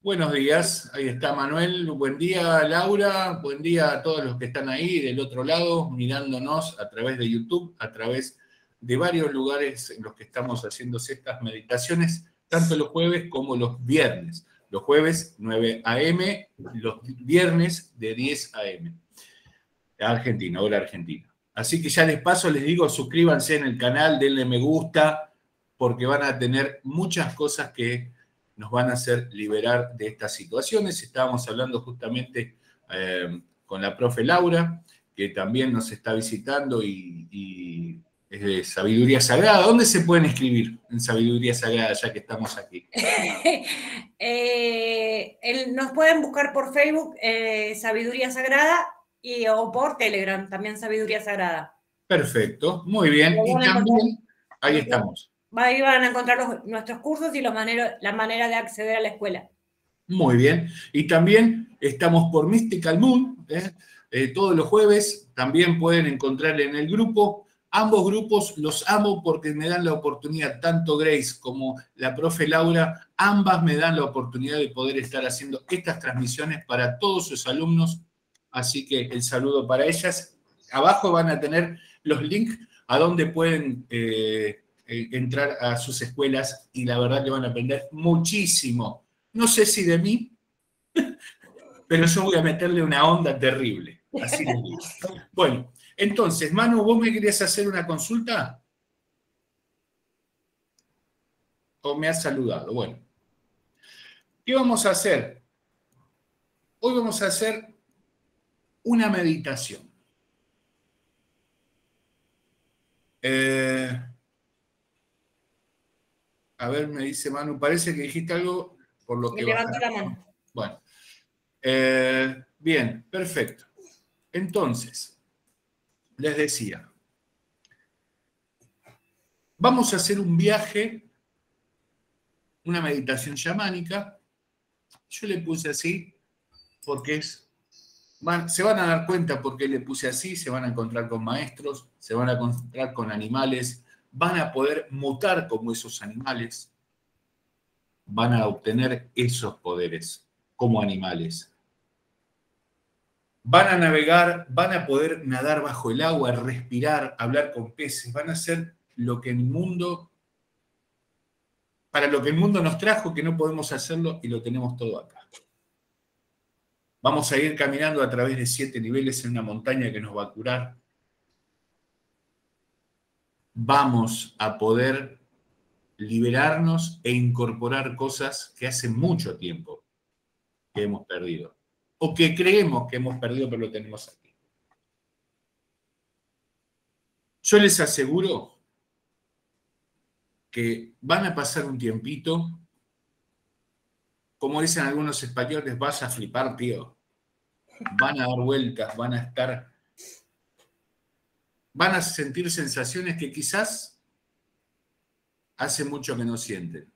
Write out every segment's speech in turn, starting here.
Buenos días, ahí está Manuel. Buen día, Laura. Buen día a todos los que están ahí del otro lado, mirándonos a través de YouTube, a través de varios lugares en los que estamos haciendo estas meditaciones, tanto los jueves como los viernes. Los jueves 9 a.m., los viernes de 10 a.m. Argentina, hora argentina. Así que ya les paso, les digo, suscríbanse en el canal, denle me gusta, porque van a tener muchas cosas que nos van a hacer liberar de estas situaciones. Estábamos hablando justamente eh, con la profe Laura, que también nos está visitando y, es de Sabiduría Sagrada. ¿Dónde se pueden escribir en Sabiduría Sagrada, ya que estamos aquí? Eh, nos pueden buscar por Facebook eh, Sabiduría Sagrada y, o por Telegram, también Sabiduría Sagrada. Perfecto, muy bien. Y también, ahí estamos. Ahí van a encontrar nuestros cursos y la manera de acceder a la escuela. Muy bien. Y también estamos por Mystical Moon, ¿eh? Eh, todos los jueves. También pueden encontrar en el grupo. Ambos grupos los amo porque me dan la oportunidad, tanto Grace como la profe Laura, ambas me dan la oportunidad de poder estar haciendo estas transmisiones para todos sus alumnos. Así que el saludo para ellas. Abajo van a tener los links a donde pueden eh, eh, entrar a sus escuelas y la verdad que van a aprender muchísimo. No sé si de mí, pero yo voy a meterle una onda terrible. Así Bueno, entonces, Manu, ¿vos me querías hacer una consulta? ¿O me has saludado? Bueno. ¿Qué vamos a hacer? Hoy vamos a hacer una meditación. Eh, a ver, me dice Manu, parece que dijiste algo por lo que... Me levanto la mano. Bueno. Eh, bien, perfecto. Entonces, les decía, vamos a hacer un viaje, una meditación chamánica. Yo le puse así porque es, se van a dar cuenta por qué le puse así, se van a encontrar con maestros, se van a encontrar con animales, van a poder mutar como esos animales, van a obtener esos poderes como animales. Van a navegar, van a poder nadar bajo el agua, respirar, hablar con peces, van a hacer lo que el mundo, para lo que el mundo nos trajo, que no podemos hacerlo y lo tenemos todo acá. Vamos a ir caminando a través de siete niveles en una montaña que nos va a curar, vamos a poder liberarnos e incorporar cosas que hace mucho tiempo que hemos perdido o que creemos que hemos perdido pero lo tenemos aquí. Yo les aseguro que van a pasar un tiempito, como dicen algunos españoles, vas a flipar, tío. Van a dar vueltas, van a estar van a sentir sensaciones que quizás hace mucho que no sienten.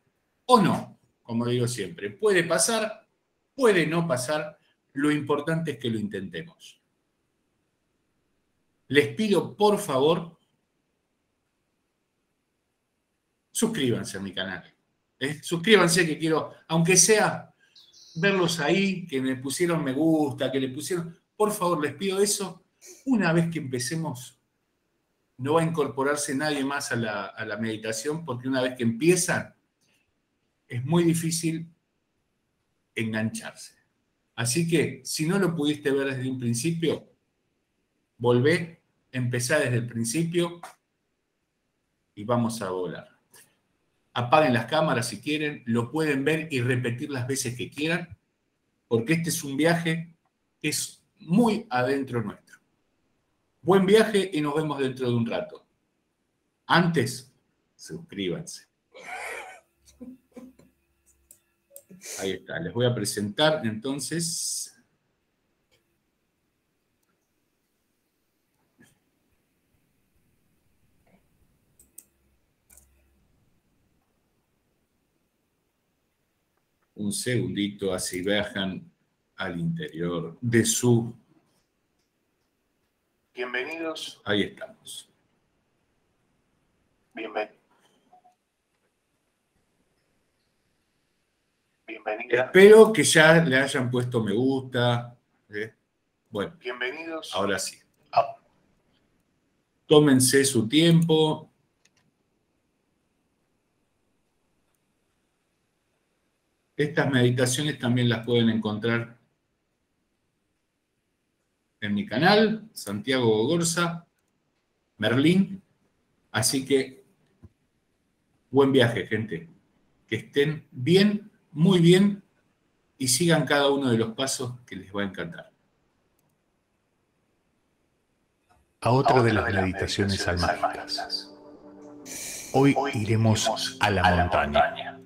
O no, como digo siempre. Puede pasar, puede no pasar, lo importante es que lo intentemos. Les pido, por favor, suscríbanse a mi canal. ¿eh? Suscríbanse que quiero, aunque sea verlos ahí, que me pusieron me gusta, que le pusieron, por favor, les pido eso. Una vez que empecemos no va a incorporarse nadie más a la, meditación porque una vez que empiezan, es muy difícil engancharse. Así que si no lo pudiste ver desde un principio, volvé, empezá desde el principio y vamos a volar. Apaguen las cámaras si quieren, lo pueden ver y repetir las veces que quieran, porque este es un viaje que es muy adentro nuestro. Buen viaje y nos vemos dentro de un rato. Antes, suscríbanse. Ahí está, les voy a presentar entonces. Un segundito, así viajan al interior de su Bienvenidos. Ahí estamos. Bienvenidos. bienvenida. Espero que ya le hayan puesto me gusta. ¿eh? Bueno, bienvenidos. Ahora sí. Ah. Tómense su tiempo. Estas meditaciones también las pueden encontrar en mi canal, Santiago Gogorza, Merlín. Así que, buen viaje, gente. Que estén bien, muy bien, y sigan cada uno de los pasos que les va a encantar. A otra, de, las meditaciones, almágicas. Hoy, iremos, a la, montaña.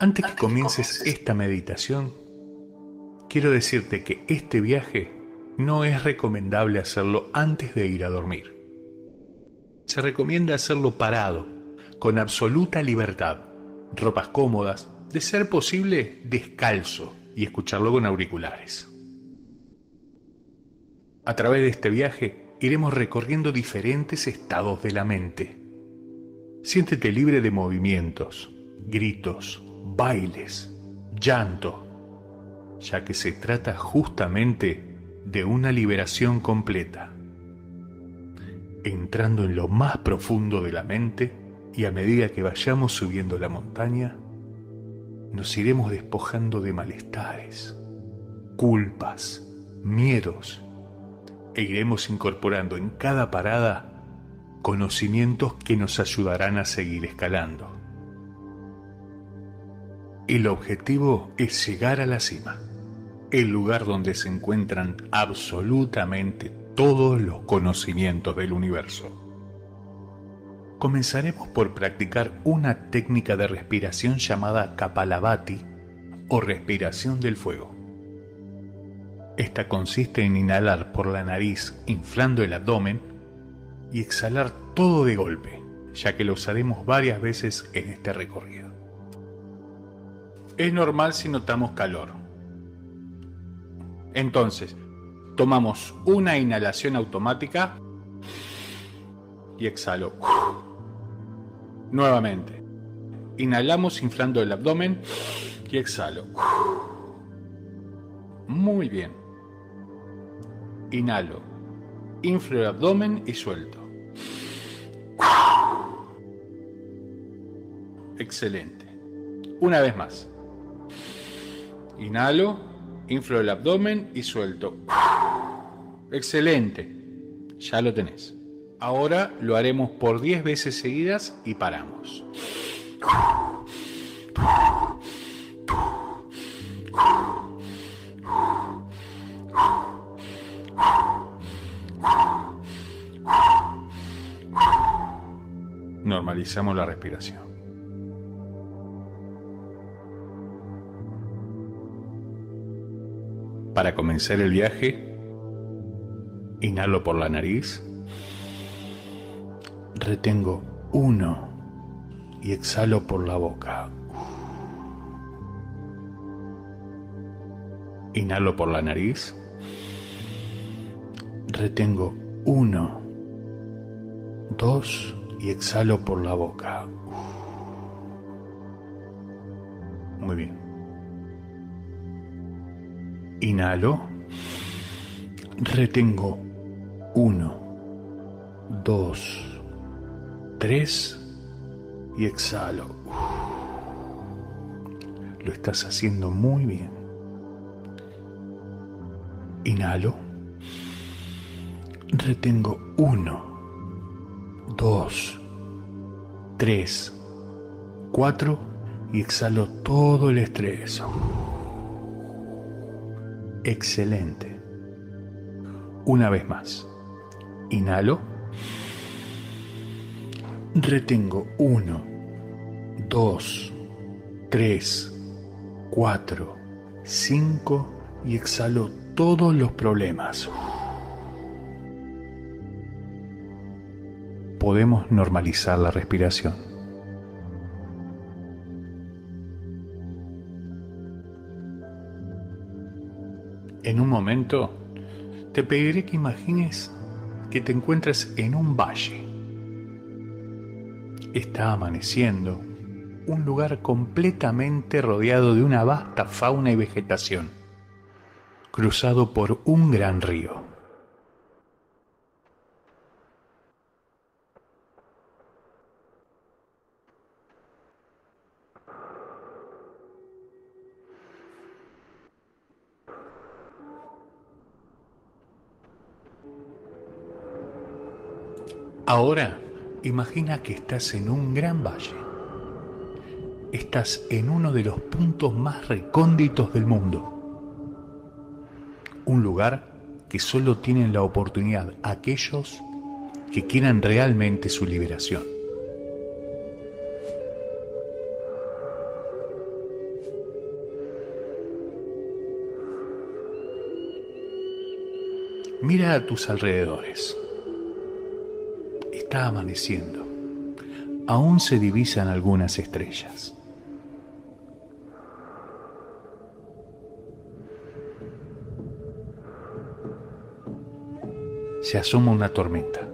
Antes que comiences esta meditación, quiero decirte que este viaje no es recomendable hacerlo antes de ir a dormir. Se recomienda hacerlo parado, con absoluta libertad, ropas cómodas, de ser posible descalzo y escucharlo con auriculares. A través de este viaje iremos recorriendo diferentes estados de la mente. Siéntete libre de movimientos, gritos, bailes, llanto, ya que se trata justamente de una liberación completa, entrando en lo más profundo de la mente y a medida que vayamos subiendo la montaña, nos iremos despojando de malestares, culpas, miedos, e iremos incorporando en cada parada conocimientos que nos ayudarán a seguir escalando. El objetivo es llegar a la cima el lugar donde se encuentran absolutamente todos los conocimientos del universo. Comenzaremos por practicar una técnica de respiración llamada Kapalabhati o respiración del fuego. Esta consiste en inhalar por la nariz inflando el abdomen y exhalar todo de golpe, ya que lo usaremos varias veces en este recorrido. Es normal si notamos calor, entonces, tomamos una inhalación automática y exhalo. Nuevamente. Inhalamos inflando el abdomen y exhalo. Muy bien. Inhalo. Inflo el abdomen y suelto. Excelente. Una vez más. Inhalo inflo el abdomen y suelto. Excelente, ya lo tenés. Ahora lo haremos por 10 veces seguidas y paramos. Normalizamos la respiración. Para comenzar el viaje, inhalo por la nariz, retengo uno y exhalo por la boca. Inhalo por la nariz, retengo uno, dos y exhalo por la boca. Muy bien. Inhalo. Retengo. Uno, dos, tres y exhalo. Lo estás haciendo muy bien. Inhalo. Retengo uno, dos, tres, cuatro y exhalo todo el estrés. Excelente. Una vez más. Inhalo. Retengo uno, dos, tres, cuatro, cinco y exhalo todos los problemas. Podemos normalizar la respiración. En un momento, te pediré que imagines que te encuentras en un valle. Está amaneciendo, un lugar completamente rodeado de una vasta fauna y vegetación, cruzado por un gran río. Ahora, imagina que estás en un gran valle. Estás en uno de los puntos más recónditos del mundo. Un lugar que solo tienen la oportunidad aquellos que quieran realmente su liberación. Mira a tus alrededores está amaneciendo. Aún se divisan algunas estrellas. Se asoma una tormenta.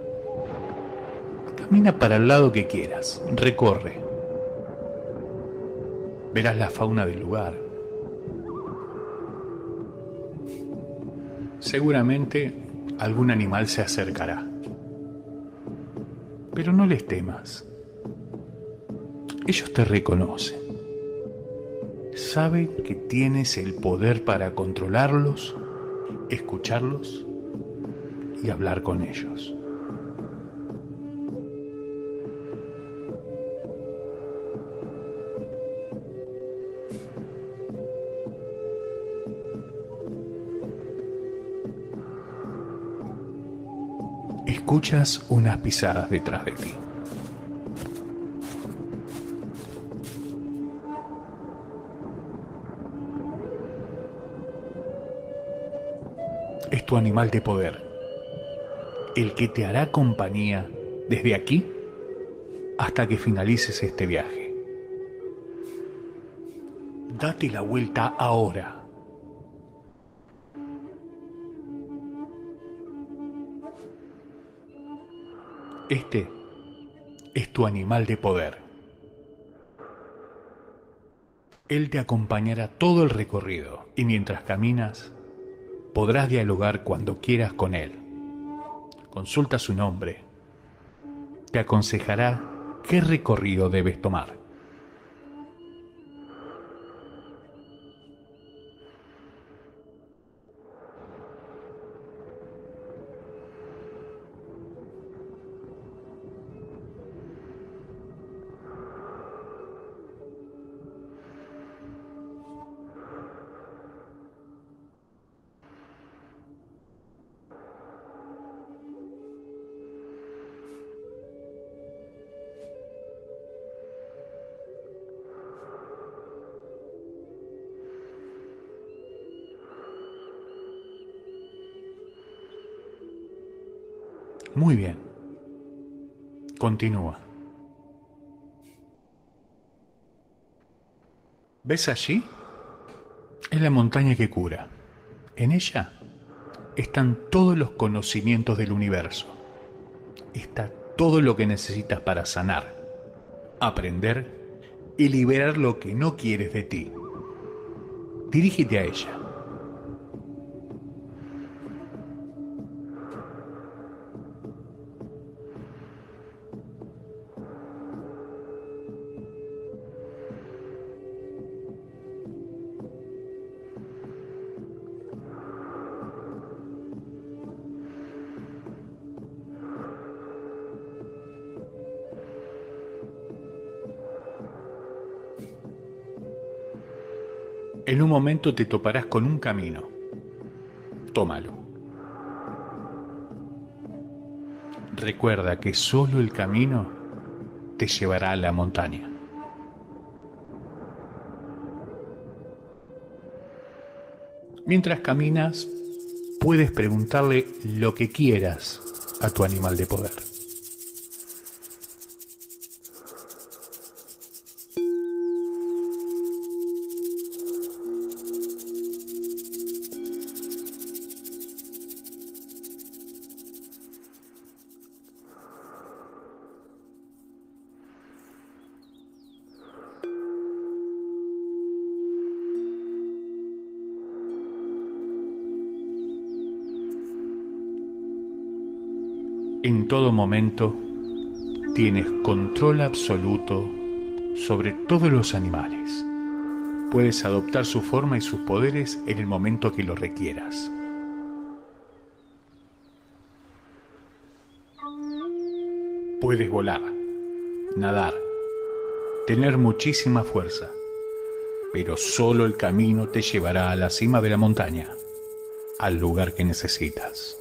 Camina para el lado que quieras, recorre. Verás la fauna del lugar. Seguramente algún animal se acercará pero no les temas. Ellos te reconocen. Saben que tienes el poder para controlarlos, escucharlos y hablar con ellos. Escuchas unas pisadas detrás de ti. Es tu animal de poder, el que te hará compañía desde aquí hasta que finalices este viaje. Date la vuelta ahora. Este es tu animal de poder. Él te acompañará todo el recorrido y mientras caminas podrás dialogar cuando quieras con él. Consulta su nombre. Te aconsejará qué recorrido debes tomar. Continúa. ¿Ves allí? Es la montaña que cura. En ella están todos los conocimientos del universo. Está todo lo que necesitas para sanar, aprender y liberar lo que no quieres de ti. Dirígete a ella. Momento te toparás con un camino. Tómalo. Recuerda que solo el camino te llevará a la montaña. Mientras caminas, puedes preguntarle lo que quieras a tu animal de poder. En todo momento tienes control absoluto sobre todos los animales. Puedes adoptar su forma y sus poderes en el momento que lo requieras. Puedes volar, nadar, tener muchísima fuerza, pero solo el camino te llevará a la cima de la montaña, al lugar que necesitas.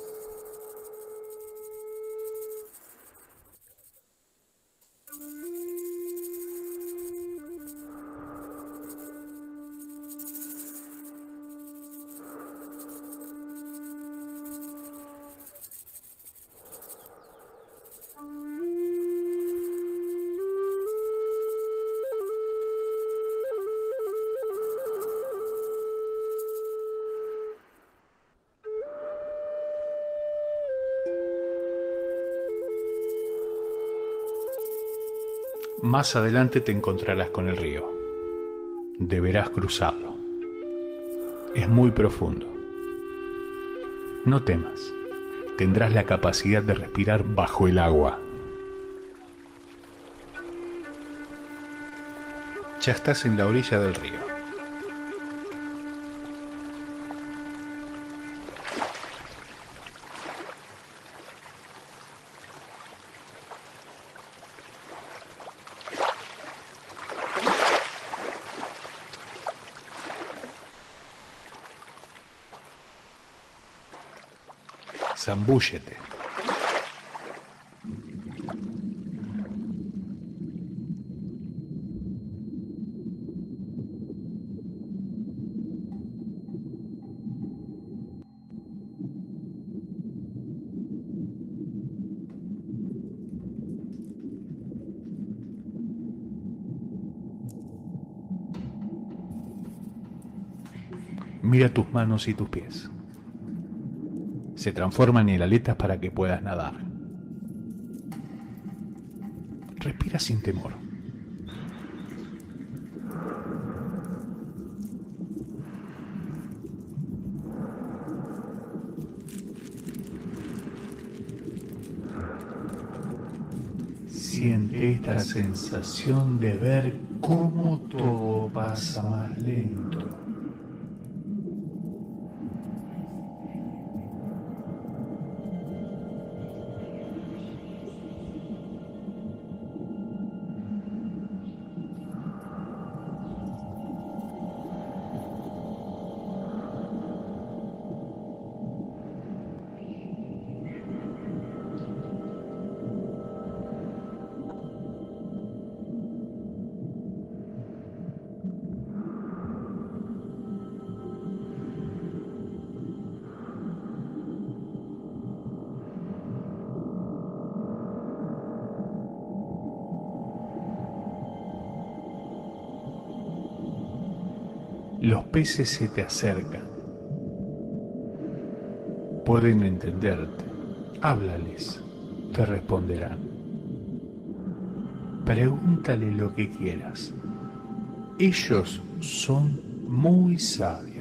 Más adelante te encontrarás con el río. Deberás cruzarlo. Es muy profundo. No temas. Tendrás la capacidad de respirar bajo el agua. Ya estás en la orilla del río. Zambúllete. Mira tus manos y tus pies se transforman en aletas para que puedas nadar. Respira sin temor. Siente esta sensación de ver cómo todo pasa más lento. Los peces se te acercan. Pueden entenderte. Háblales, te responderán. Pregúntale lo que quieras. Ellos son muy sabios.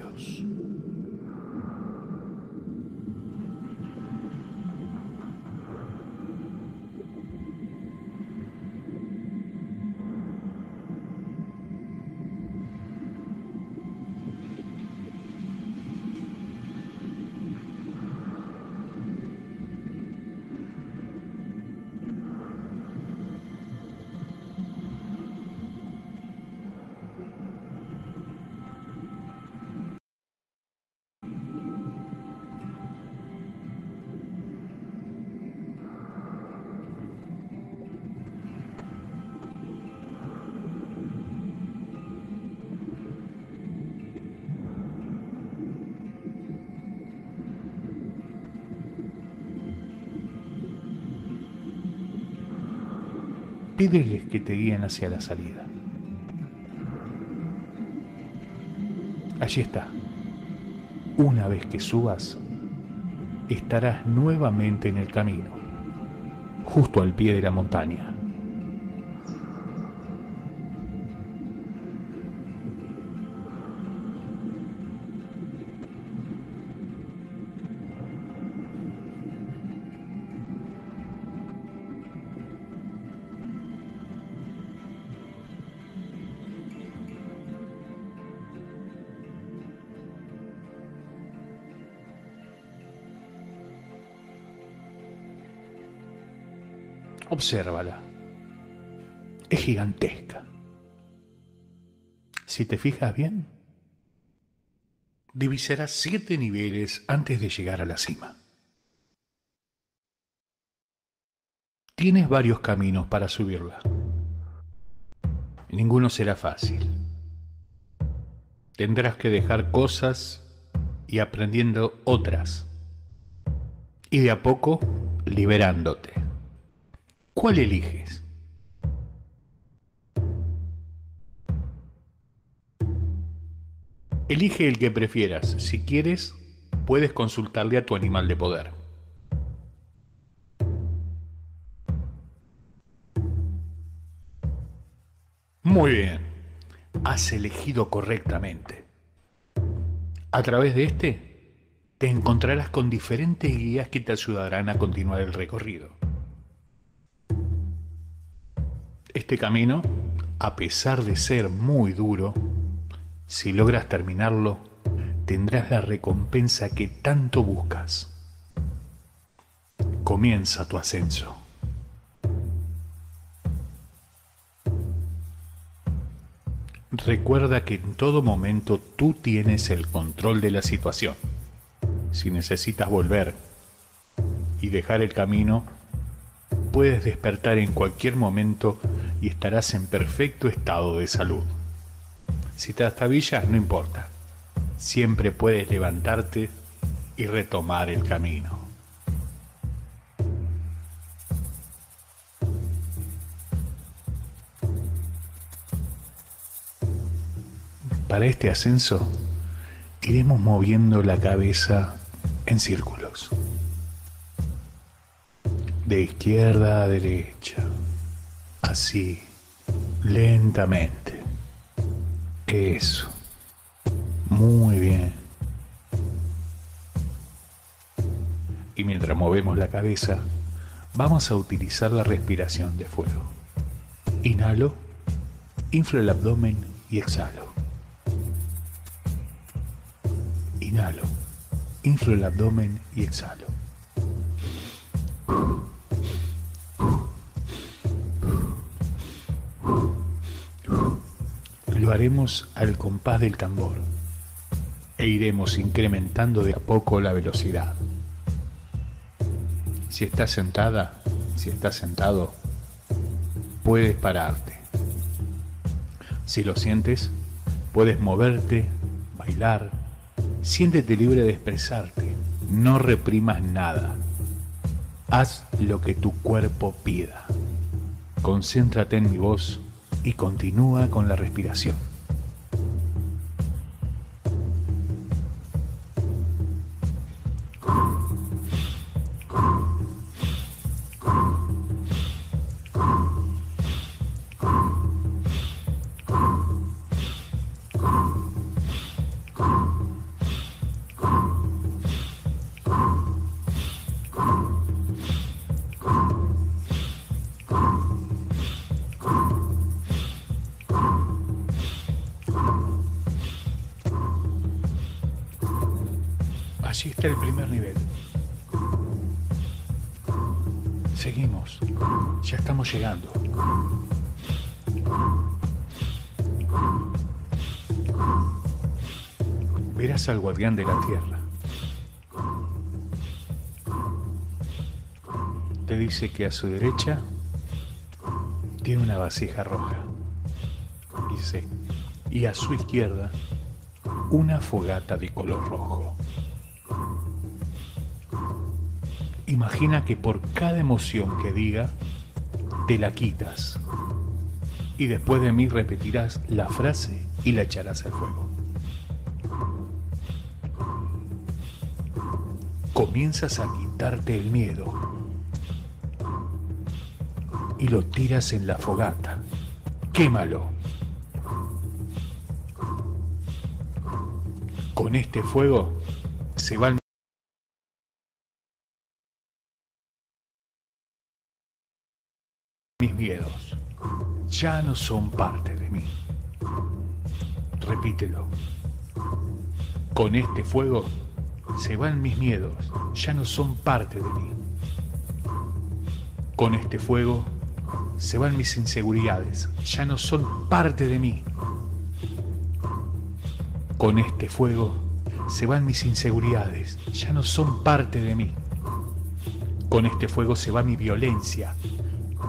Pídeles que te guíen hacia la salida. Allí está. Una vez que subas, estarás nuevamente en el camino, justo al pie de la montaña. Obsérvala. Es gigantesca. Si te fijas bien, divisarás siete niveles antes de llegar a la cima. Tienes varios caminos para subirla. Ninguno será fácil. Tendrás que dejar cosas y aprendiendo otras. Y de a poco liberándote. ¿Cuál eliges? Elige el que prefieras. Si quieres, puedes consultarle a tu animal de poder. Muy bien. Has elegido correctamente. A través de este, te encontrarás con diferentes guías que te ayudarán a continuar el recorrido. Este camino, a pesar de ser muy duro, si logras terminarlo, tendrás la recompensa que tanto buscas. Comienza tu ascenso. Recuerda que en todo momento tú tienes el control de la situación. Si necesitas volver y dejar el camino, puedes despertar en cualquier momento y estarás en perfecto estado de salud. Si te astabillas, no importa. Siempre puedes levantarte y retomar el camino. Para este ascenso, iremos moviendo la cabeza en círculos. De izquierda a derecha. Así, lentamente. Eso. Muy bien. Y mientras movemos la cabeza, vamos a utilizar la respiración de fuego. Inhalo, inflo el abdomen y exhalo. Inhalo, inflo el abdomen y exhalo. Lo haremos al compás del tambor e iremos incrementando de a poco la velocidad. Si estás sentada, si estás sentado, puedes pararte. Si lo sientes, puedes moverte, bailar, siéntete libre de expresarte, no reprimas nada. Haz lo que tu cuerpo pida. Concéntrate en mi voz y continúa con la respiración. De la tierra. Te dice que a su derecha tiene una vasija roja. Dice, y a su izquierda una fogata de color rojo. Imagina que por cada emoción que diga, te la quitas. Y después de mí repetirás la frase y la echarás al fuego. Comienzas a quitarte el miedo y lo tiras en la fogata. Quémalo. Con este fuego se van mis miedos. Ya no son parte de mí. Repítelo. Con este fuego se van mis miedos, ya no son parte de mí. Con este fuego se van mis inseguridades, ya no son parte de mí. Con este fuego se van mis inseguridades, ya no son parte de mí. Con este fuego se va mi violencia,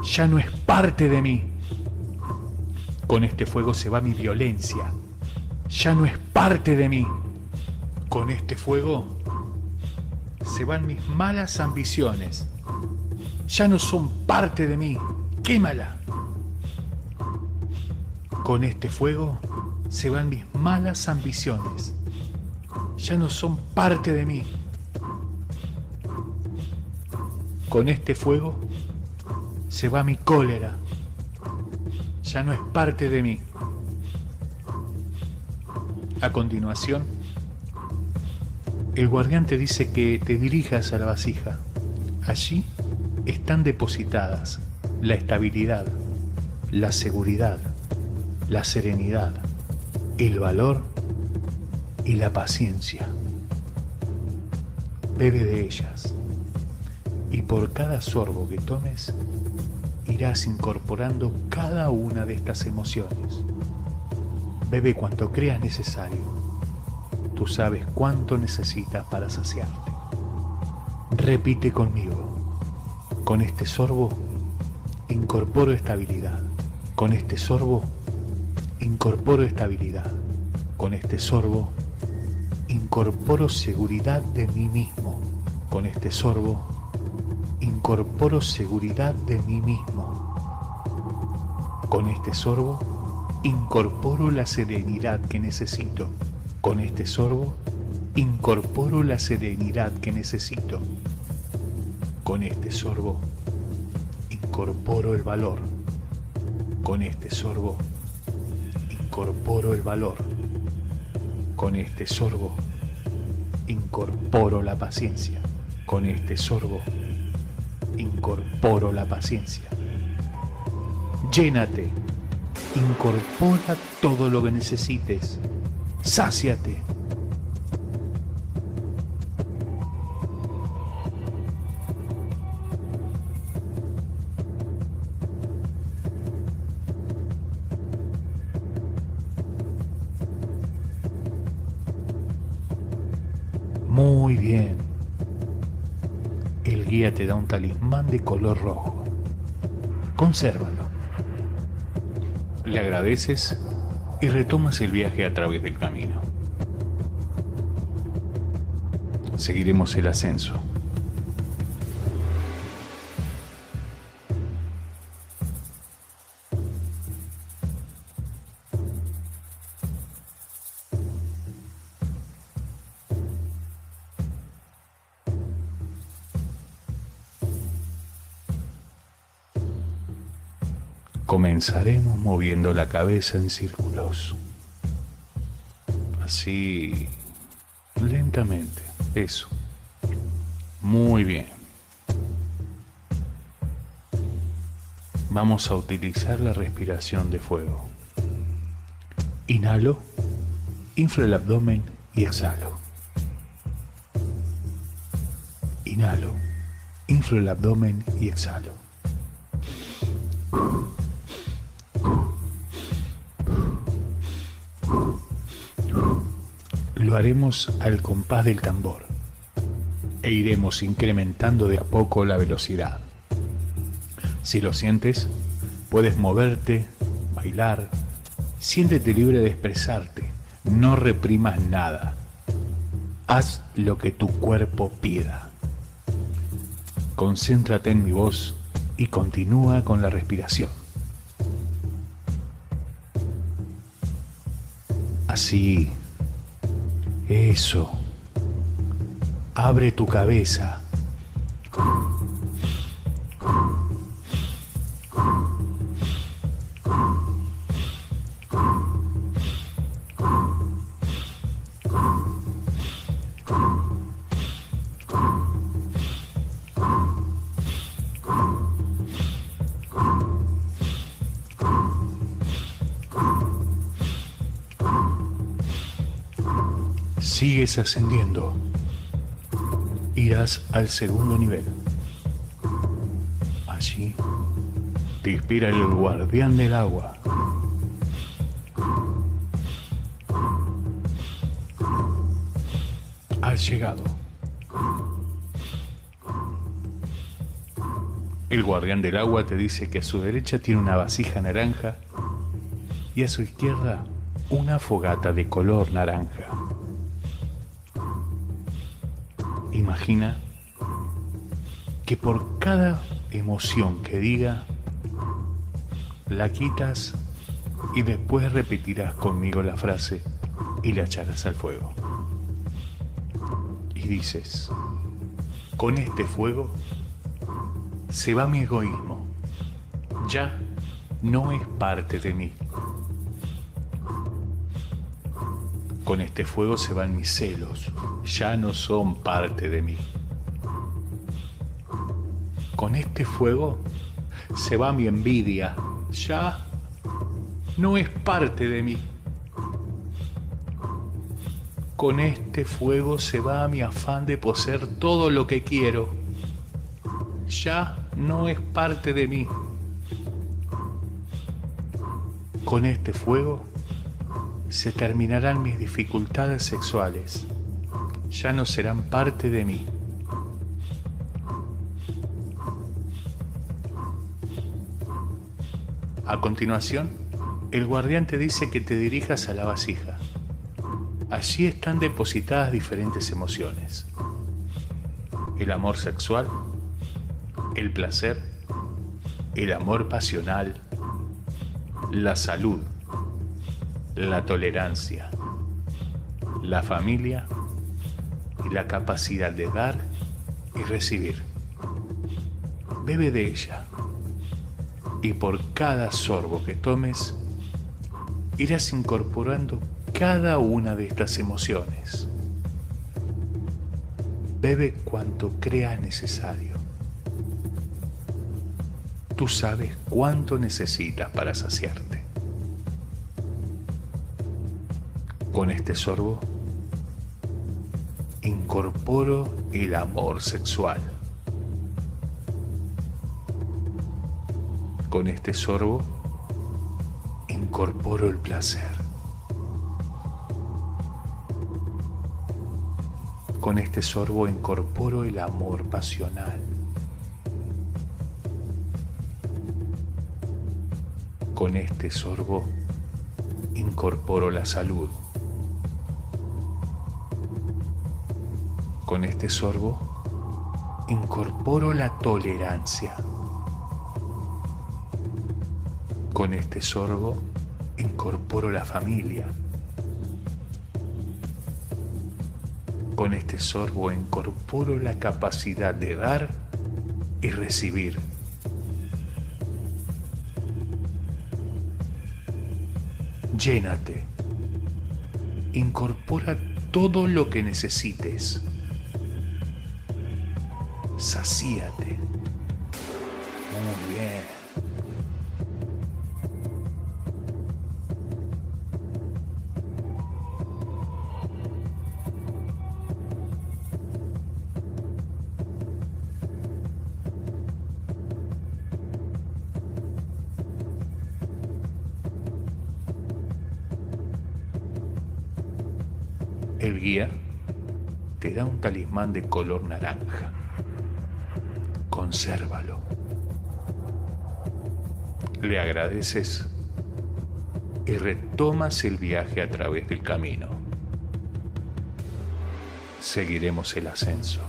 ya no es parte de mí. Con este fuego se va mi violencia, ya no es parte de mí. Con este fuego se van mis malas ambiciones, ya no son parte de mí. Quémala. Con este fuego se van mis malas ambiciones, ya no son parte de mí. Con este fuego se va mi cólera, ya no es parte de mí. A continuación, el guardián te dice que te dirijas a la vasija. Allí están depositadas la estabilidad, la seguridad, la serenidad, el valor y la paciencia. Bebe de ellas y por cada sorbo que tomes irás incorporando cada una de estas emociones. Bebe cuanto creas necesario. Tú sabes cuánto necesitas para saciarte. Repite conmigo. Con este sorbo incorporo estabilidad. Con este sorbo incorporo estabilidad. Con este sorbo incorporo seguridad de mí mismo. Con este sorbo incorporo seguridad de mí mismo. Con este sorbo incorporo la serenidad que necesito. Con este sorbo incorporo la serenidad que necesito. Con este sorbo incorporo el valor. Con este sorbo incorporo el valor. Con este sorbo incorporo la paciencia. Con este sorbo incorporo la paciencia. Llénate, incorpora todo lo que necesites, sáciate. Muy bien guía te da un talismán de color rojo. Consérvalo. Le agradeces y retomas el viaje a través del camino. Seguiremos el ascenso. Comenzaremos moviendo la cabeza en círculos. Así, lentamente. Eso. Muy bien. Vamos a utilizar la respiración de fuego. Inhalo, inflo el abdomen y exhalo. Inhalo, inflo el abdomen y exhalo. Lo haremos al compás del tambor e iremos incrementando de a poco la velocidad. Si lo sientes, puedes moverte, bailar, siéntete libre de expresarte, no reprimas nada. Haz lo que tu cuerpo pida. Concéntrate en mi voz y continúa con la respiración. Así eso. Abre tu cabeza. Ascendiendo, irás al segundo nivel. Allí te inspira el guardián del agua. Has llegado. El guardián del agua te dice que a su derecha tiene una vasija naranja y a su izquierda una fogata de color naranja. Imagina que por cada emoción que diga, la quitas y después repetirás conmigo la frase y la echarás al fuego. Y dices, con este fuego se va mi egoísmo. Ya no es parte de mí. Con este fuego se van mis celos. Ya no son parte de mí. Con este fuego se va mi envidia. Ya no es parte de mí. Con este fuego se va mi afán de poseer todo lo que quiero. Ya no es parte de mí. Con este fuego se terminarán mis dificultades sexuales. Ya no serán parte de mí. A continuación, el guardián te dice que te dirijas a la vasija. Allí están depositadas diferentes emociones. El amor sexual, el placer, el amor pasional, la salud, la tolerancia, la familia la capacidad de dar y recibir. Bebe de ella y por cada sorbo que tomes irás incorporando cada una de estas emociones. Bebe cuanto creas necesario. Tú sabes cuánto necesitas para saciarte. Con este sorbo incorporo el amor sexual. Con este sorbo incorporo el placer. Con este sorbo incorporo el amor pasional. Con este sorbo incorporo la salud. Con este sorbo incorporo la tolerancia. Con este sorbo incorporo la familia. Con este sorbo incorporo la capacidad de dar y recibir. Llénate. Incorpora todo lo que necesites sacíate. Muy bien. El guía te da un talismán de color naranja consérvalo. Le agradeces y retomas el viaje a través del camino. Seguiremos el ascenso.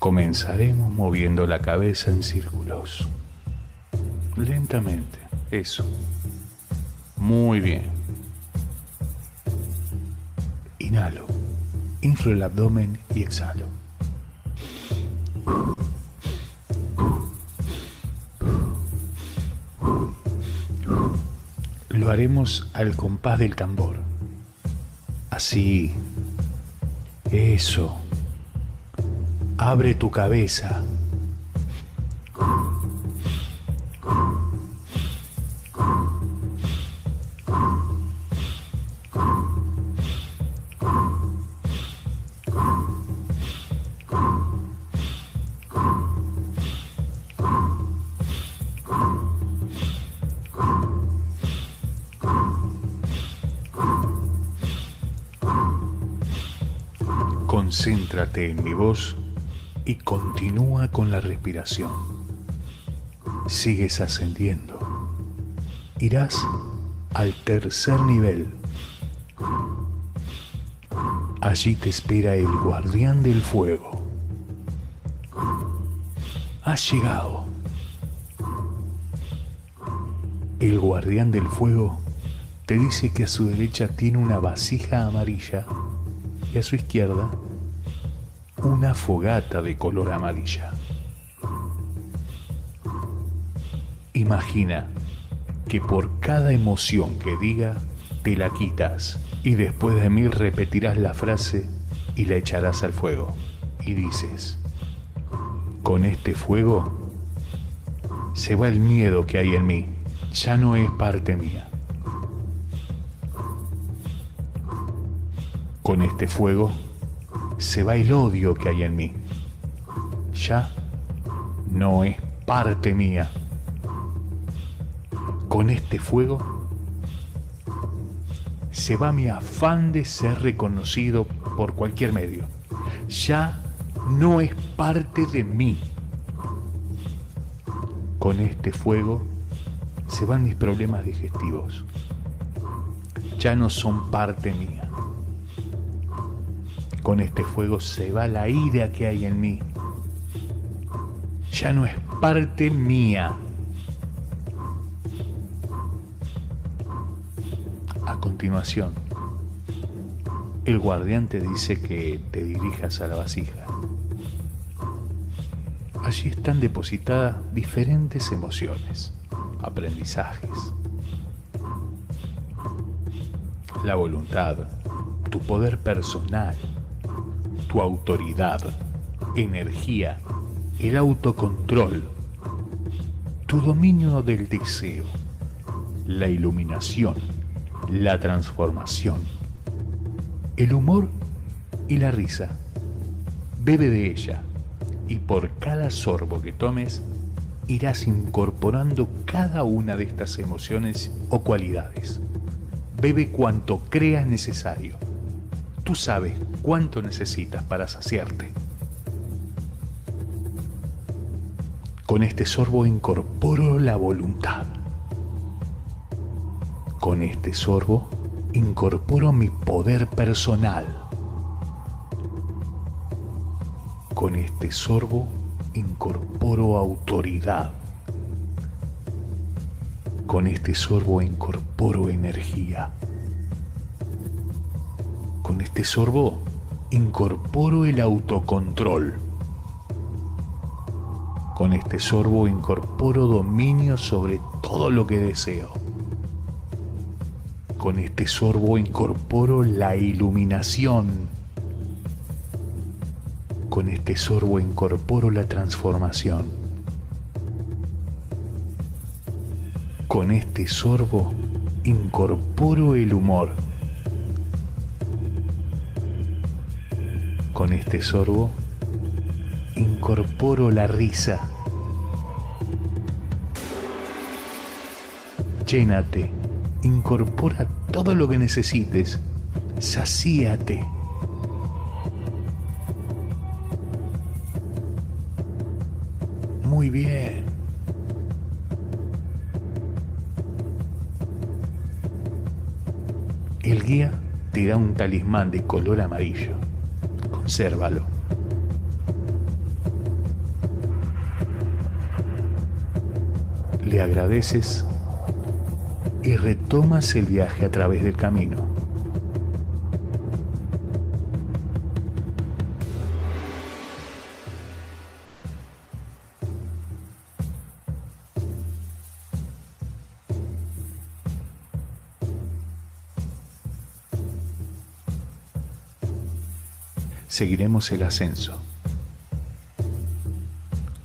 Comenzaremos moviendo la cabeza en círculos. Lentamente, eso. Muy bien. Inhalo. Inflo el abdomen y exhalo. Lo haremos al compás del tambor. Así. Eso. Abre tu cabeza. En mi voz y continúa con la respiración. Sigues ascendiendo. Irás al tercer nivel. Allí te espera el guardián del fuego. Has llegado. El guardián del fuego te dice que a su derecha tiene una vasija amarilla y a su izquierda una fogata de color amarilla. Imagina que por cada emoción que diga, te la quitas y después de mí repetirás la frase y la echarás al fuego. Y dices, con este fuego se va el miedo que hay en mí, ya no es parte mía. Con este fuego se va el odio que hay en mí. Ya no es parte mía. Con este fuego se va mi afán de ser reconocido por cualquier medio. Ya no es parte de mí. Con este fuego se van mis problemas digestivos. Ya no son parte mía. Con este fuego se va la ira que hay en mí. Ya no es parte mía. A continuación, el guardián te dice que te dirijas a la vasija. Allí están depositadas diferentes emociones, aprendizajes, la voluntad, tu poder personal, tu autoridad, energía, el autocontrol, tu dominio del deseo, la iluminación, la transformación, el humor y la risa. Bebe de ella y por cada sorbo que tomes irás incorporando cada una de estas emociones o cualidades. Bebe cuanto creas necesario Tú sabes cuánto necesitas para saciarte. Con este sorbo incorporo la voluntad. Con este sorbo incorporo mi poder personal. Con este sorbo incorporo autoridad. Con este sorbo incorporo energía. Con este sorbo incorporo el autocontrol. Con este sorbo incorporo dominio sobre todo lo que deseo. Con este sorbo incorporo la iluminación. Con este sorbo incorporo la transformación. Con este sorbo incorporo el humor. Con este sorbo incorporo la risa. Llénate, incorpora todo lo que necesites, sacíate. Muy bien. El guía te da un talismán de color amarillo consérvalo. Le agradeces y retomas el viaje a través del camino. Seguiremos el ascenso.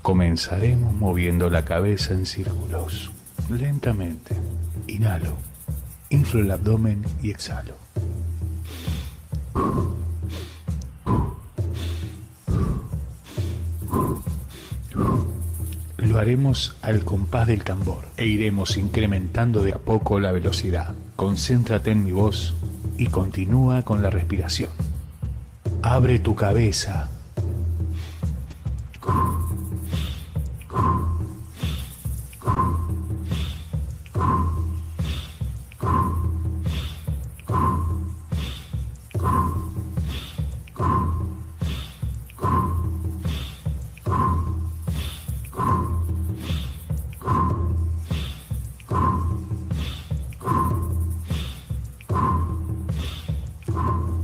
Comenzaremos moviendo la cabeza en círculos, lentamente. Inhalo, inflo el abdomen y exhalo. Lo haremos al compás del tambor e iremos incrementando de a poco la velocidad. Concéntrate en mi voz y continúa con la respiración. Abre tu cabeza.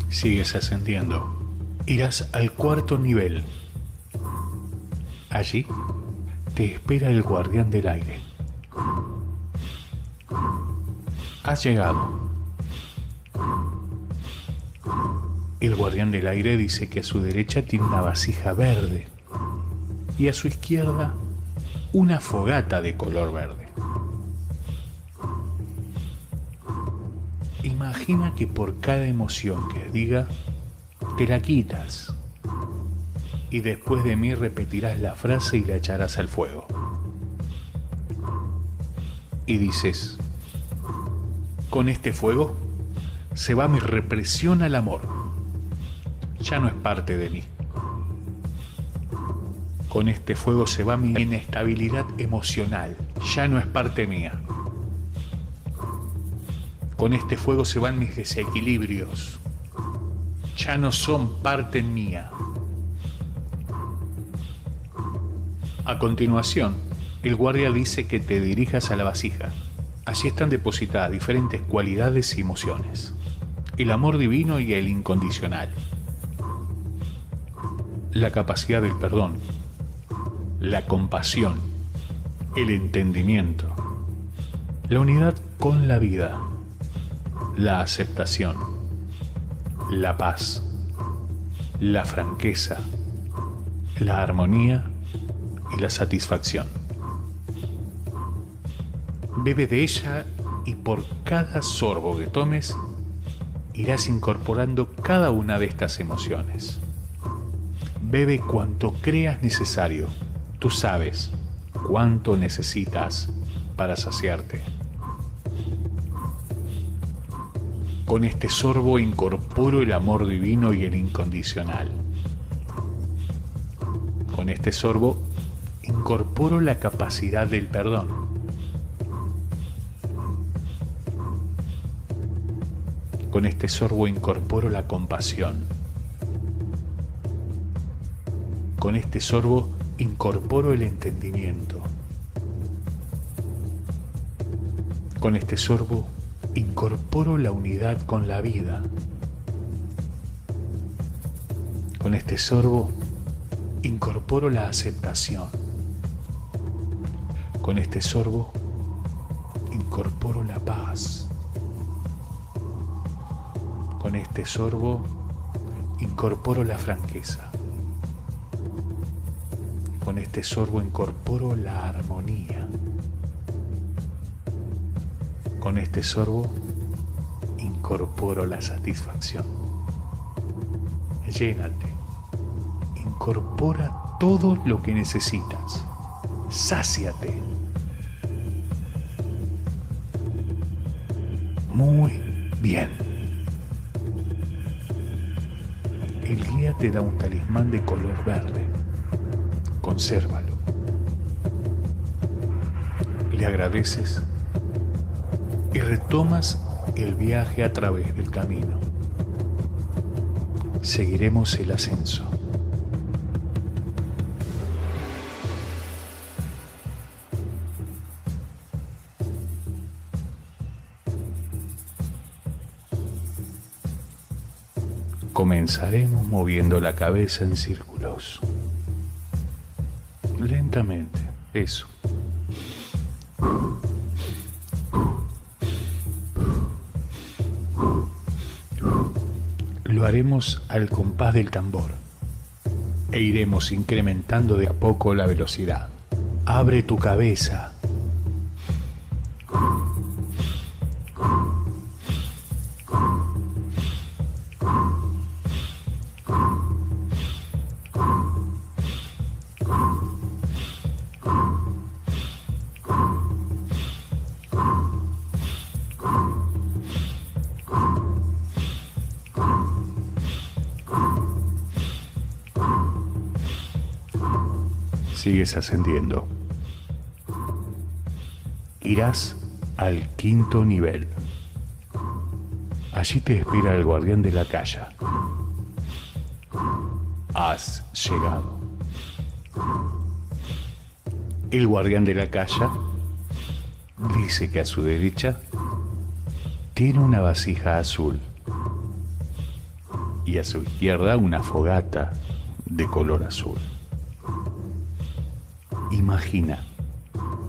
Sigues ascendiendo. Irás al cuarto nivel. Allí te espera el guardián del aire. Has llegado. El guardián del aire dice que a su derecha tiene una vasija verde y a su izquierda una fogata de color verde. Imagina que por cada emoción que diga, te la quitas. Y después de mí repetirás la frase y la echarás al fuego. Y dices, con este fuego se va mi represión al amor. Ya no es parte de mí. Con este fuego se va mi inestabilidad emocional. Ya no es parte mía. Con este fuego se van mis desequilibrios. Ya no son parte mía. A continuación, el guardia dice que te dirijas a la vasija. Allí están depositadas diferentes cualidades y emociones. El amor divino y el incondicional. La capacidad del perdón. La compasión. El entendimiento. La unidad con la vida la aceptación, la paz, la franqueza, la armonía y la satisfacción. Bebe de ella y por cada sorbo que tomes irás incorporando cada una de estas emociones. Bebe cuanto creas necesario. Tú sabes cuánto necesitas para saciarte. Con este sorbo incorporo el amor divino y el incondicional. Con este sorbo incorporo la capacidad del perdón. Con este sorbo incorporo la compasión. Con este sorbo incorporo el entendimiento. Con este sorbo incorporo la unidad con la vida. Con este sorbo incorporo la aceptación. Con este sorbo incorporo la paz. Con este sorbo incorporo la franqueza. Con este sorbo incorporo la armonía. Con este sorbo incorporo la satisfacción. Llénate. Incorpora todo lo que necesitas. Sáciate. Muy bien. El guía te da un talismán de color verde. Consérvalo. Le agradeces y retomas el viaje a través del camino. Seguiremos el ascenso. Comenzaremos moviendo la cabeza en círculos. Lentamente, eso. Al compás del tambor e iremos incrementando de a poco la velocidad. Abre tu cabeza Ascendiendo. Irás al quinto nivel. Allí te espera el guardián de la calle. Has llegado. El guardián de la calle dice que a su derecha tiene una vasija azul y a su izquierda una fogata de color azul. Imagina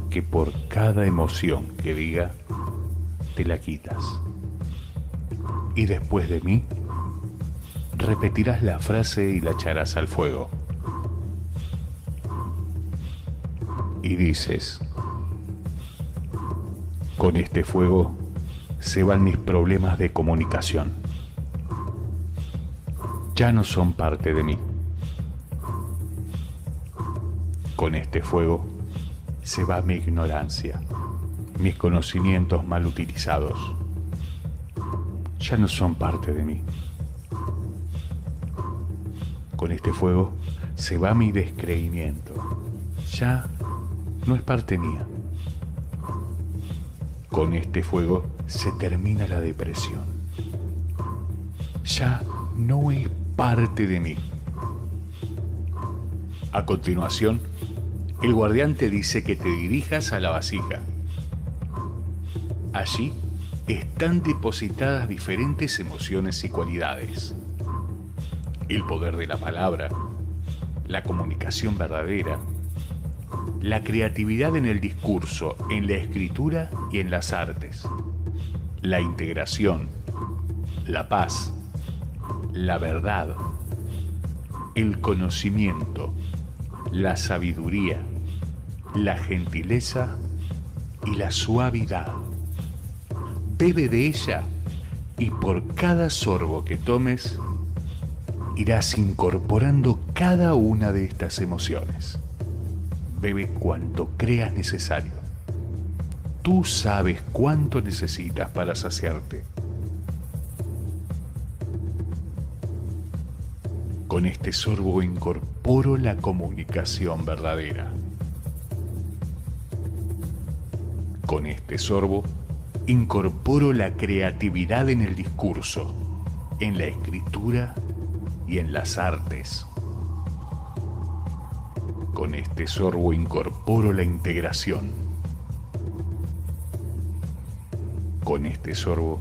que por cada emoción que diga, te la quitas. Y después de mí, repetirás la frase y la echarás al fuego. Y dices, con este fuego se van mis problemas de comunicación. Ya no son parte de mí. Con este fuego se va mi ignorancia, mis conocimientos mal utilizados. Ya no son parte de mí. Con este fuego se va mi descreimiento. Ya no es parte mía. Con este fuego se termina la depresión. Ya no es parte de mí. A continuación, el guardián te dice que te dirijas a la vasija. Allí están depositadas diferentes emociones y cualidades. El poder de la palabra, la comunicación verdadera, la creatividad en el discurso, en la escritura y en las artes, la integración, la paz, la verdad, el conocimiento, la sabiduría, la gentileza y la suavidad. Bebe de ella y por cada sorbo que tomes irás incorporando cada una de estas emociones. Bebe cuanto creas necesario. Tú sabes cuánto necesitas para saciarte. Con este sorbo incorporo la comunicación verdadera. Con este sorbo incorporo la creatividad en el discurso, en la escritura y en las artes. Con este sorbo incorporo la integración. Con este sorbo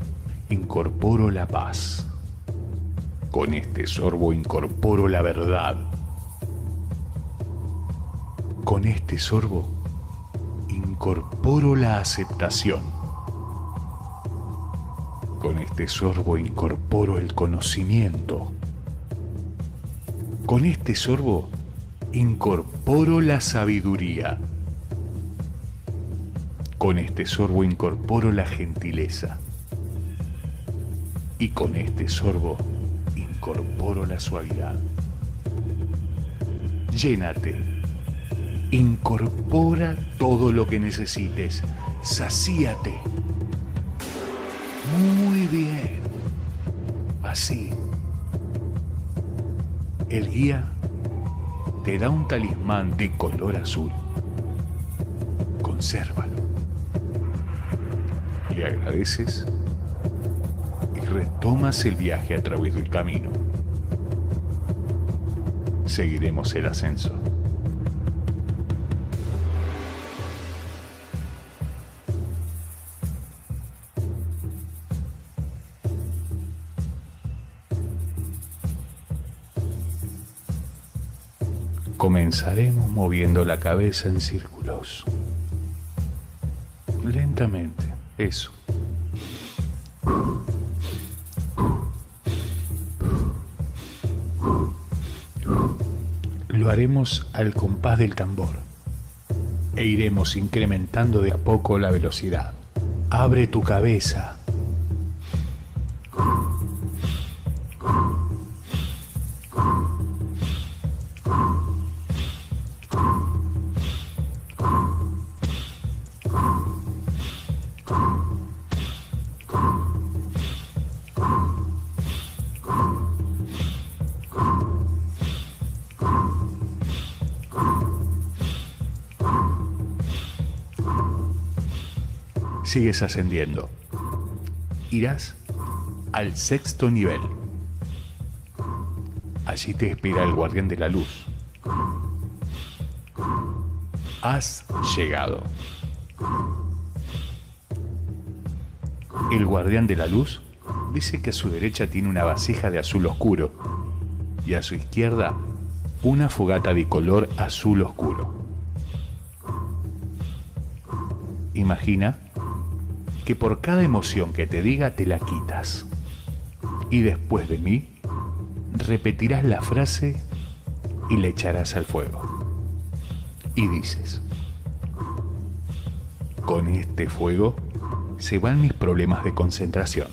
incorporo la paz. Con este sorbo incorporo la verdad. Con este sorbo incorporo la aceptación. Con este sorbo incorporo el conocimiento. Con este sorbo incorporo la sabiduría. Con este sorbo incorporo la gentileza. Y con este sorbo incorporo la suavidad. Llénate. Incorpora todo lo que necesites. Sacíate. Muy bien. Así. El guía te da un talismán de color azul. Consérvalo. Le agradeces y retomas el viaje a través del camino. Seguiremos el ascenso. Comenzaremos moviendo la cabeza en círculos. Lentamente, eso. Lo haremos al compás del tambor e iremos incrementando de a poco la velocidad. Abre tu cabeza. Sigues ascendiendo. Irás al sexto nivel. Allí te espera el guardián de la luz. Has llegado. El guardián de la luz dice que a su derecha tiene una vasija de azul oscuro y a su izquierda una fogata de color azul oscuro. Imagina que por cada emoción que te diga te la quitas. Y después de mí, repetirás la frase y le echarás al fuego. Y dices, con este fuego se van mis problemas de concentración.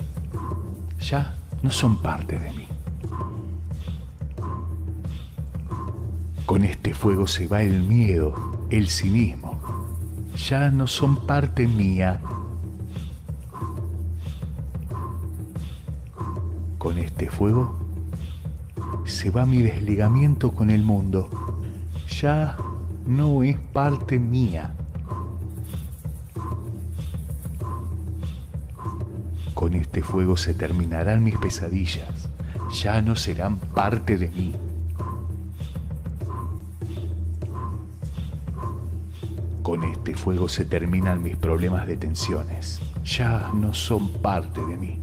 Ya no son parte de mí. Con este fuego se va el miedo, el cinismo. Ya no son parte mía fuego se va mi desligamiento con el mundo. Ya no es parte mía. Con este fuego se terminarán mis pesadillas. Ya no serán parte de mí. Con este fuego se terminan mis problemas de tensiones. Ya no son parte de mí.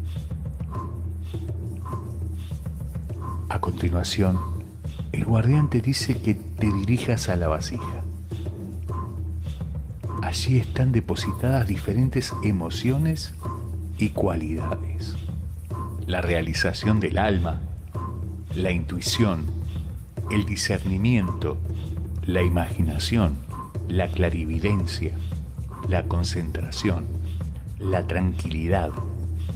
A continuación, el guardián te dice que te dirijas a la vasija. Allí están depositadas diferentes emociones y cualidades. La realización del alma, la intuición, el discernimiento, la imaginación, la clarividencia, la concentración, la tranquilidad,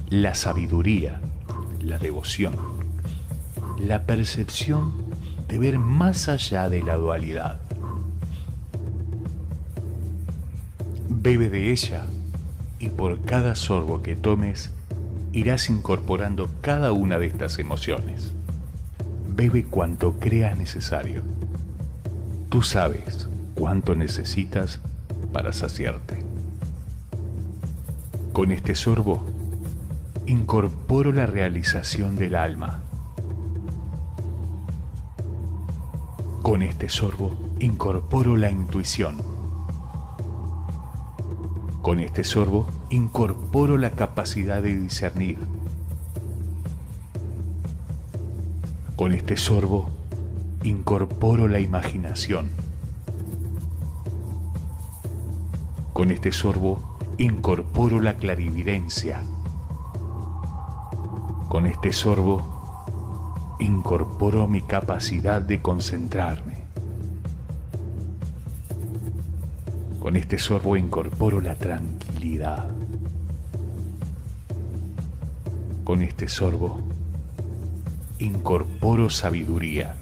la sabiduría, la devoción la percepción de ver más allá de la dualidad. Bebe de ella y por cada sorbo que tomes irás incorporando cada una de estas emociones. Bebe cuanto creas necesario. Tú sabes cuánto necesitas para saciarte. Con este sorbo, incorporo la realización del alma Con este sorbo incorporo la intuición. Con este sorbo incorporo la capacidad de discernir. Con este sorbo incorporo la imaginación. Con este sorbo incorporo la clarividencia. Con este sorbo incorporo mi capacidad de concentrarme. Con este sorbo incorporo la tranquilidad. Con este sorbo incorporo sabiduría.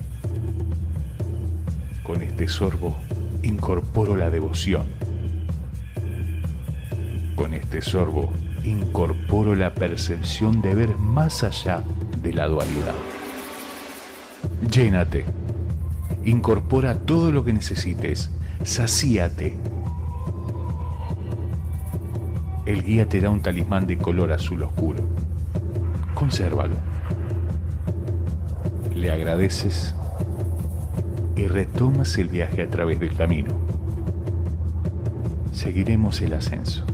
Con este sorbo incorporo la devoción. Con este sorbo incorporo la percepción de ver más allá de la dualidad. Llénate. Incorpora todo lo que necesites. Sacíate. El guía te da un talismán de color azul oscuro. Consérvalo. Le agradeces y retomas el viaje a través del camino. Seguiremos el ascenso.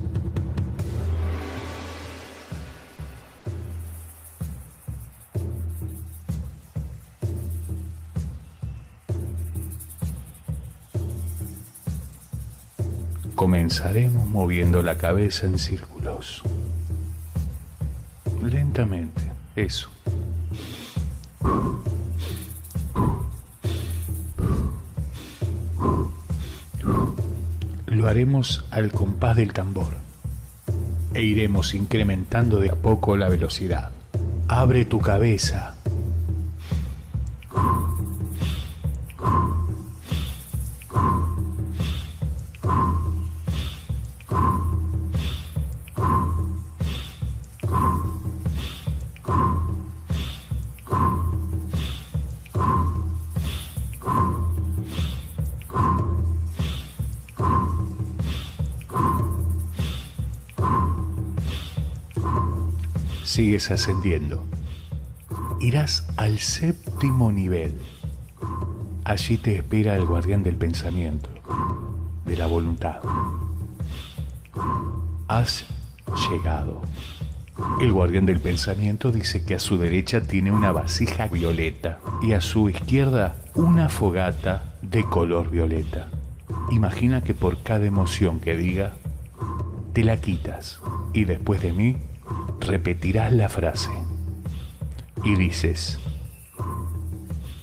Comenzaremos moviendo la cabeza en círculos. Lentamente, eso. Lo haremos al compás del tambor e iremos incrementando de a poco la velocidad. Abre tu cabeza Ascendiendo. Irás al séptimo nivel. Allí te espera el guardián del pensamiento, de la voluntad. Has llegado. El guardián del pensamiento dice que a su derecha tiene una vasija violeta y a su izquierda una fogata de color violeta. Imagina que por cada emoción que diga, te la quitas y después de mí repetirás la frase. Y dices,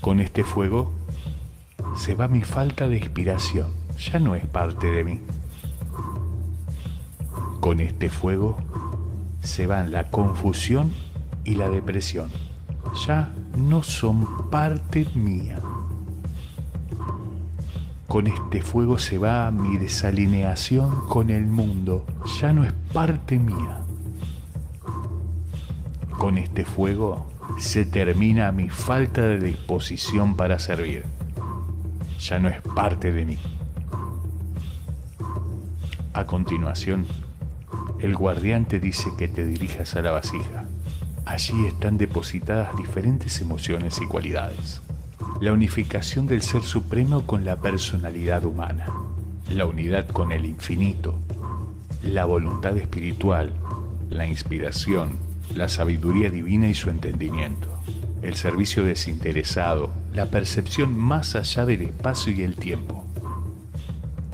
con este fuego se va mi falta de inspiración, ya no es parte de mí. Con este fuego se van la confusión y la depresión. Ya no son parte mía. Con este fuego se va mi desalineación con el mundo. Ya no es parte mía. Con este fuego se termina mi falta de disposición para servir. Ya no es parte de mí. A continuación, el guardián te dice que te dirijas a la vasija. Allí están depositadas diferentes emociones y cualidades. La unificación del ser supremo con la personalidad humana, la unidad con el infinito, la voluntad espiritual, la inspiración, la sabiduría divina y su entendimiento, el servicio desinteresado, la percepción más allá del espacio y el tiempo,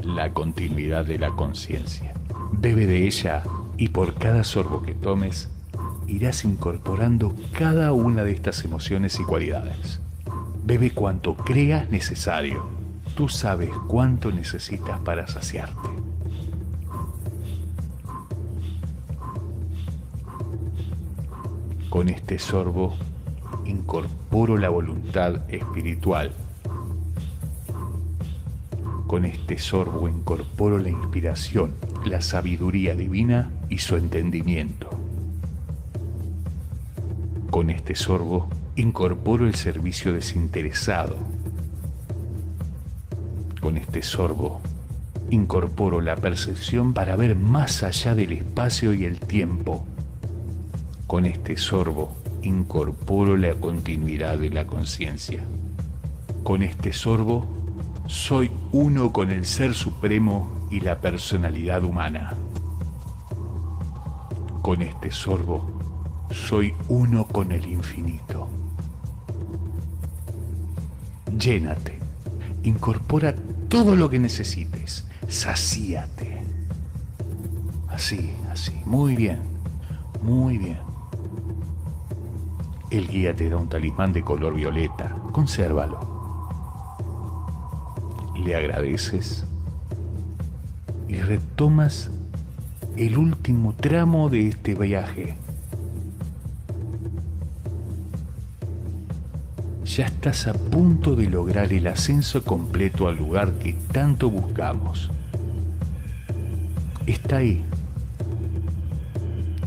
la continuidad de la conciencia. Bebe de ella y por cada sorbo que tomes irás incorporando cada una de estas emociones y cualidades. Bebe cuanto creas necesario. Tú sabes cuánto necesitas para saciarte. Con este sorbo incorporo la voluntad espiritual con este sorbo incorporo la inspiración, la sabiduría divina y su entendimiento. Con este sorbo incorporo el servicio desinteresado. Con este sorbo incorporo la percepción para ver más allá del espacio y el tiempo. Con este sorbo incorporo la continuidad de la conciencia. Con este sorbo soy uno con el Ser Supremo y la personalidad humana. Con este sorbo, soy uno con el infinito. Llénate, incorpora todo lo que necesites, sacíate. Así, así, muy bien, muy bien. El guía te da un talismán de color violeta, consérvalo le agradeces y retomas el último tramo de este viaje. Ya estás a punto de lograr el ascenso completo al lugar que tanto buscamos. Está ahí.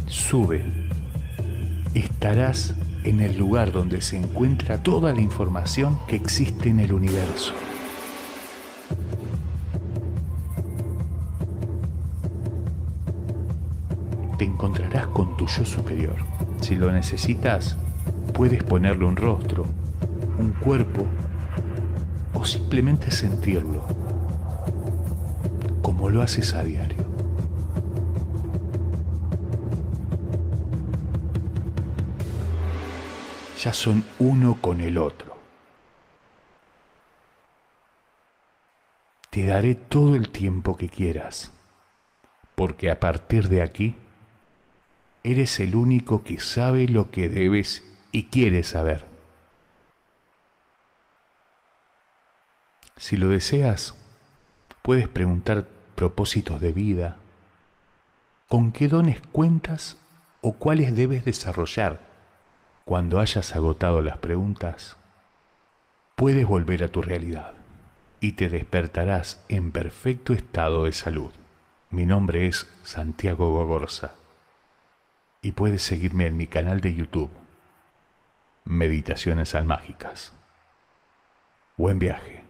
Sube. Estarás en el lugar donde se encuentra toda la información que existe en el universo. encontrarás con tu yo superior. Si lo necesitas, puedes ponerle un rostro, un cuerpo o simplemente sentirlo, como lo haces a diario. Ya son uno con el otro. Te daré todo el tiempo que quieras, porque a partir de aquí eres el único que sabe lo que debes y quieres saber. Si lo deseas, puedes preguntar propósitos de vida, con qué dones cuentas o cuáles debes desarrollar. Cuando hayas agotado las preguntas, puedes volver a tu realidad y te despertarás en perfecto estado de salud. Mi nombre es Santiago Gogorza y puedes seguirme en mi canal de YouTube, Meditaciones Almágicas. Buen viaje.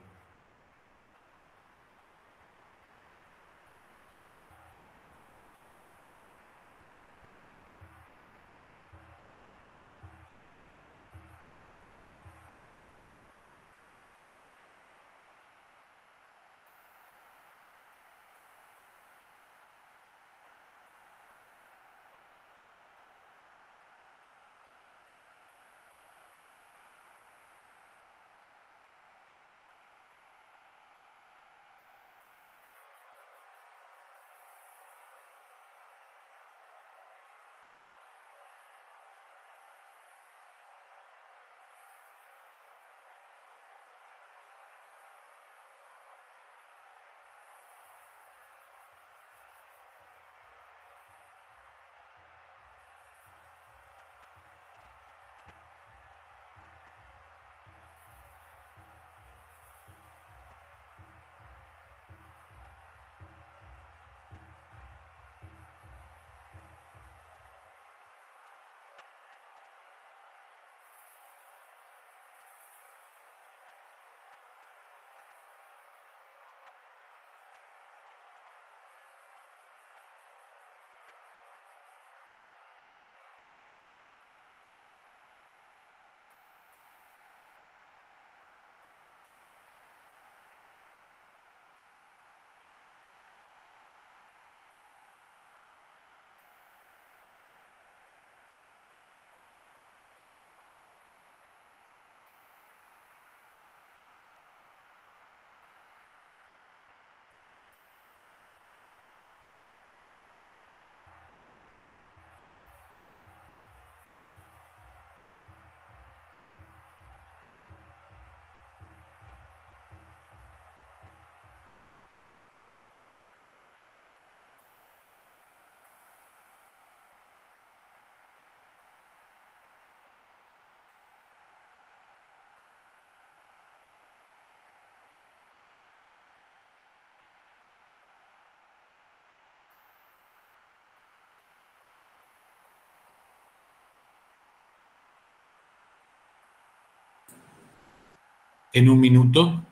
En un minuto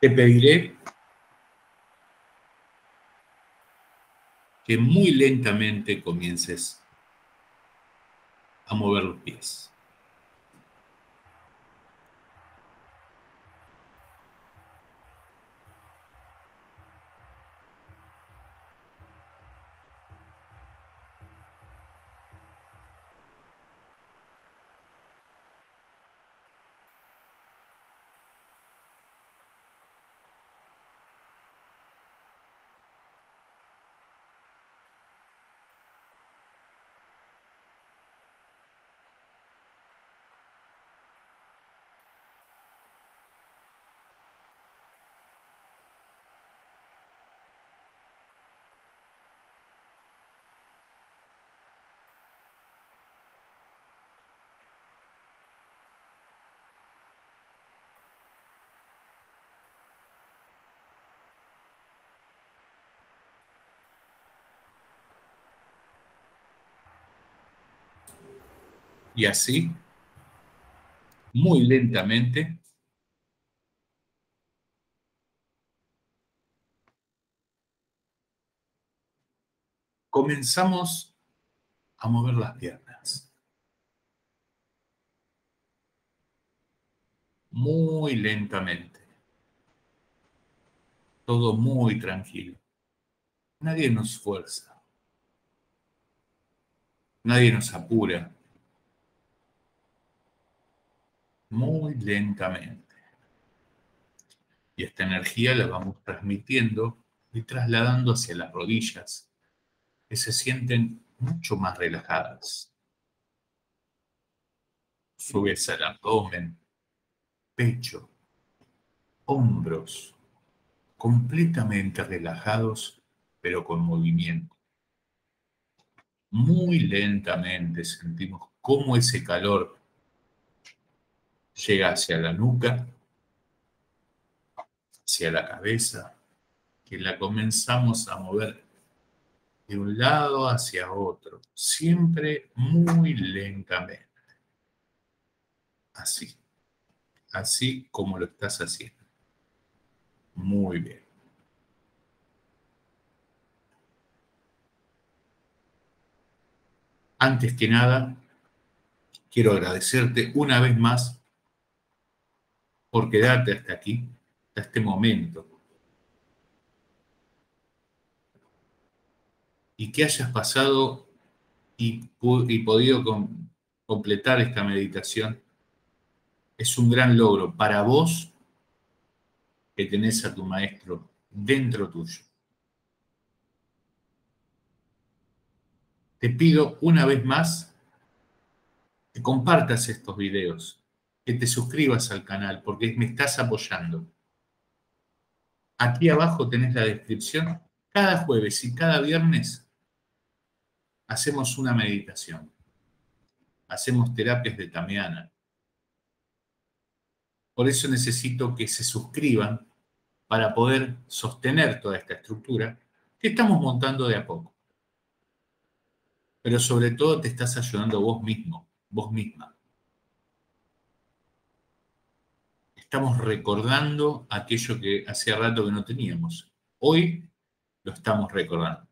te pediré que muy lentamente comiences a mover los pies. Y así, muy lentamente, comenzamos a mover las piernas. Muy lentamente. Todo muy tranquilo. Nadie nos fuerza. Nadie nos apura. Muy lentamente. Y esta energía la vamos transmitiendo y trasladando hacia las rodillas, que se sienten mucho más relajadas. Subes al abdomen, pecho, hombros, completamente relajados, pero con movimiento. Muy lentamente sentimos cómo ese calor llega hacia la nuca, hacia la cabeza, que la comenzamos a mover de un lado hacia otro, siempre muy lentamente. Así, así como lo estás haciendo. Muy bien. Antes que nada, quiero agradecerte una vez más por quedarte hasta aquí, hasta este momento. Y que hayas pasado y, podido completar esta meditación es un gran logro para vos que tenés a tu maestro dentro tuyo. Te pido una vez más que compartas estos videos que te suscribas al canal porque me estás apoyando. Aquí abajo tenés la descripción. Cada jueves y cada viernes hacemos una meditación. Hacemos terapias de Tamiana. Por eso necesito que se suscriban para poder sostener toda esta estructura que estamos montando de a poco. Pero sobre todo te estás ayudando vos mismo, vos misma. Estamos recordando aquello que hacía rato que no teníamos. Hoy lo estamos recordando.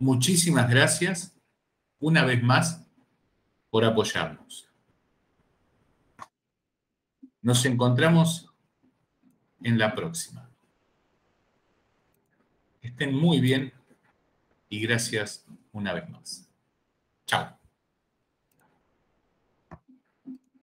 Muchísimas gracias una vez más por apoyarnos. Nos encontramos en la próxima. Estén muy bien y gracias una vez más. Chao.